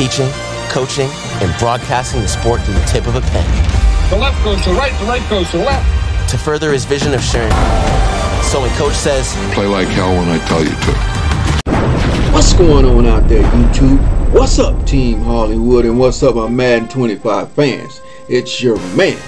teaching, coaching, and broadcasting the sport through the tip of a pen. The left goes to the right, the right goes to the left. To further his vision of sharing. So when coach says, Play like hell when I tell you to. What's going on out there, YouTube? What's up, Team Hollywood, and what's up, my Madden 25 fans? It's your man,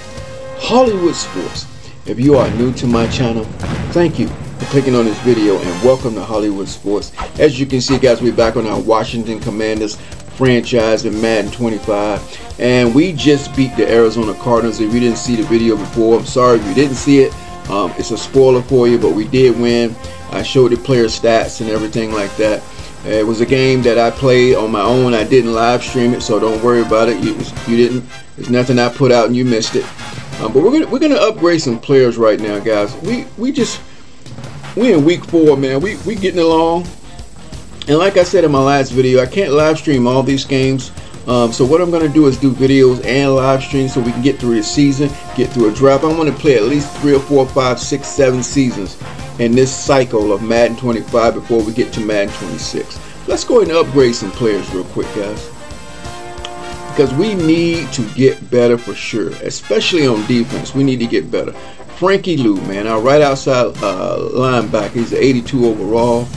Hollywood Sports. If you are new to my channel, thank you for clicking on this video and welcome to Hollywood Sports. As you can see, guys, we're back on our Washington Commanders franchise in Madden 25, and we just beat the Arizona Cardinals. If you didn't see the video before, I'm sorry if you didn't see it. Um, it's a spoiler for you, but we did win. I showed the player stats and everything like that. It was a game that I played on my own. I didn't live stream it, so don't worry about it. You, you didn't. There's nothing I put out and you missed it. Um, but we're gonna we're gonna upgrade some players right now, guys. We we just we in week four, man. We we getting along. And like I said in my last video, I can't live stream all these games. Um, so what I'm going to do is do videos and live streams so we can get through the season, get through a draft. I want to play at least three or four, five, six, seven seasons in this cycle of Madden 25 before we get to Madden 26. Let's go ahead and upgrade some players real quick, guys. Because we need to get better for sure, especially on defense. We need to get better. Frankie Luvu, man, our right outside uh, linebacker. He's 82 overall.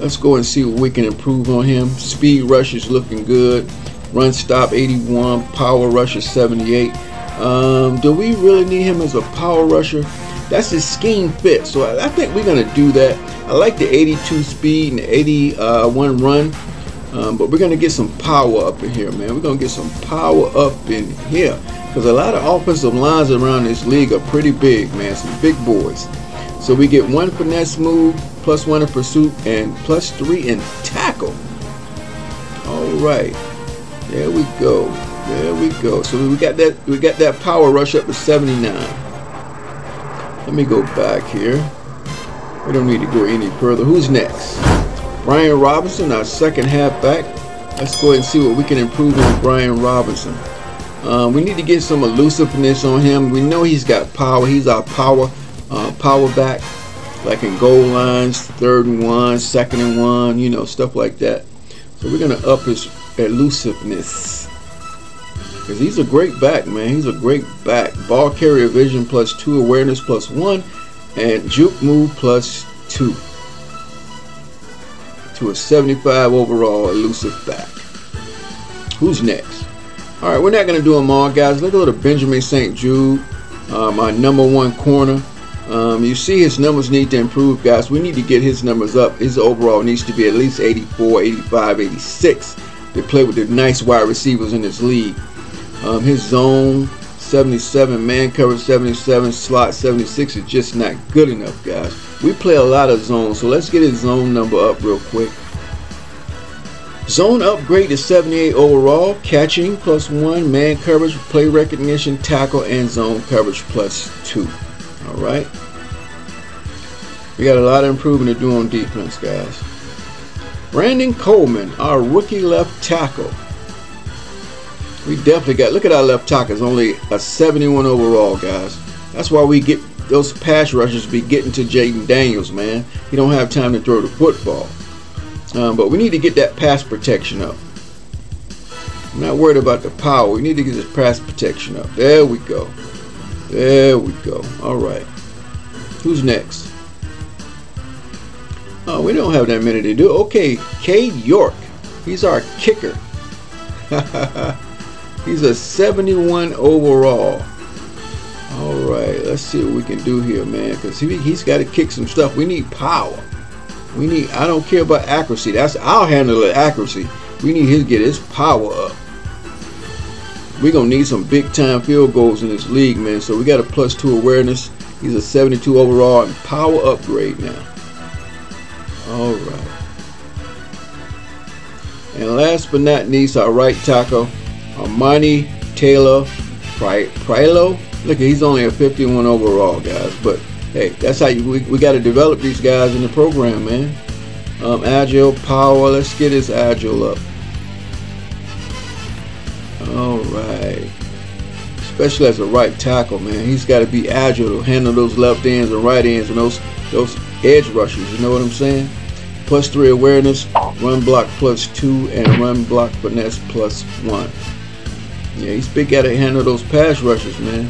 Let's go and see what we can improve on him. Speed rush is looking good. Run stop 81, power rusher 78. Um, do we really need him as a power rusher? That's his scheme fit, so I, think we're gonna do that. I like the 82 speed and the 81 run, um, but we're gonna get some power up in here, man. We're gonna get some power up in here because a lot of offensive lines around this league are pretty big, man. Some big boys. So we get one finesse move, plus one in pursuit, and plus three in tackle. All right. There we go. There we go. So we got that we got that power rush up to 79. Let me go back here. We don't need to go any further. Who's next? Brian Robinson, our second halfback. Let's go ahead and see what we can improve on Brian Robinson. Uh, we need to get some elusiveness on him. We know he's got power. He's our power uh, power back, like in goal lines, third and one, second and one, you know, stuff like that. So we're gonna up his elusiveness. Because he's a great back, man. He's a great back. Ball carrier vision plus two, awareness plus one, and juke move plus two. To a 75 overall elusive back. Who's next? All right, we're not going to do them all, guys. Let's go to Benjamin St-Juste, uh, my number one corner. Um, you see his numbers need to improve, guys. We need to get his numbers up. His overall needs to be at least 84, 85, 86 to play with the nice wide receivers in this league. Um, his zone 77, man cover 77, slot 76 is just not good enough, guys. We play a lot of zones, so let's get his zone number up real quick. Zone upgrade to 78 overall, catching plus 1, man coverage, play recognition, tackle, and zone coverage plus 2. Alright. We got a lot of improvement to do on defense, guys. Brandon Coleman, our rookie left tackle. We definitely got, look at our left tackle. is only a 71 overall, guys. That's why we get those pass rushers be getting to Jayden Daniels, man. He don't have time to throw the football. Um, but we need to get that pass protection up. I'm not worried about the power. We need to get this pass protection up. There we go. There we go. All right. Who's next? Oh, we don't have that many to do. Okay, Cade York. He's our kicker. He's a 71 overall. All right, let's see what we can do here, man. Because he, he's got to kick some stuff. We need power. We need. I don't care about accuracy. That's I'll handle the accuracy. We need him to get his power up. We're gonna need some big time field goals in this league, man. So we got a plus two awareness. He's a 72 overall and power upgrade now. All right. And last but not least, our right tackle, Armani Taylor Prilo. Look, he's only a 51 overall, guys. But hey, that's how you, we, we got to develop these guys in the program, man. Um, agile, power. Let's get his agile up. All right. Especially as a right tackle, man. He's got to be agile to handle those left ends and right ends and those those edge rushers. You know what I'm saying? plus three awareness, run block plus two, and run block finesse plus one. Yeah, he's big at it handle those pass rushes, man.